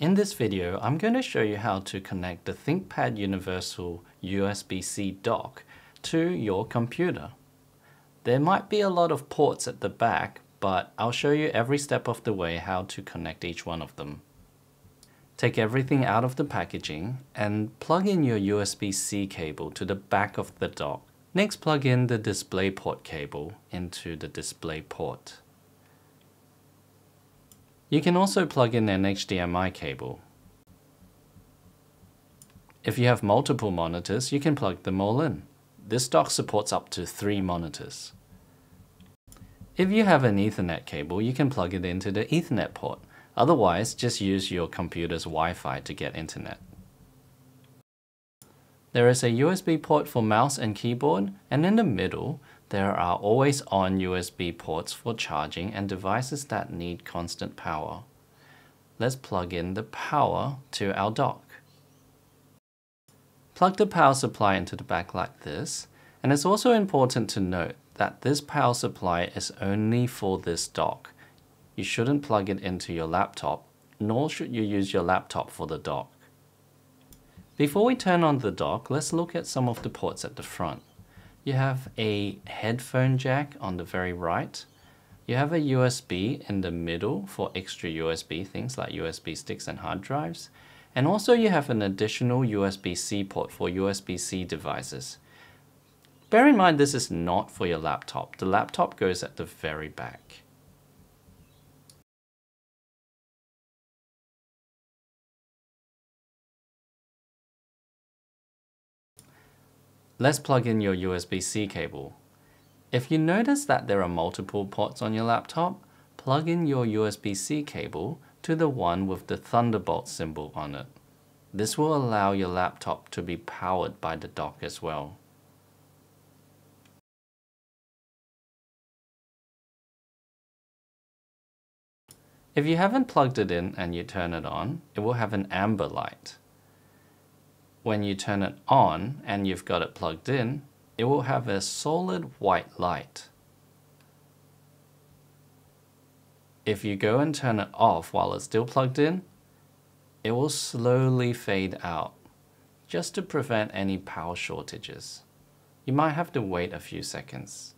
In this video, I'm going to show you how to connect the ThinkPad Universal USB-C dock to your computer. There might be a lot of ports at the back, but I'll show you every step of the way how to connect each one of them. Take everything out of the packaging and plug in your USB-C cable to the back of the dock. Next plug in the DisplayPort cable into the display port. You can also plug in an HDMI cable. If you have multiple monitors, you can plug them all in. This dock supports up to three monitors. If you have an Ethernet cable, you can plug it into the Ethernet port. Otherwise, just use your computer's Wi-Fi to get internet. There is a USB port for mouse and keyboard, and in the middle, there are always on USB ports for charging and devices that need constant power. Let's plug in the power to our dock. Plug the power supply into the back like this, and it's also important to note that this power supply is only for this dock. You shouldn't plug it into your laptop, nor should you use your laptop for the dock. Before we turn on the dock, let's look at some of the ports at the front. You have a headphone jack on the very right. You have a USB in the middle for extra USB things like USB sticks and hard drives. And also you have an additional USB-C port for USB-C devices. Bear in mind this is not for your laptop. The laptop goes at the very back. Let's plug in your USB-C cable. If you notice that there are multiple ports on your laptop, plug in your USB-C cable to the one with the Thunderbolt symbol on it. This will allow your laptop to be powered by the dock as well. If you haven't plugged it in and you turn it on, it will have an amber light when you turn it on and you've got it plugged in, it will have a solid white light. If you go and turn it off while it's still plugged in, it will slowly fade out, just to prevent any power shortages. You might have to wait a few seconds.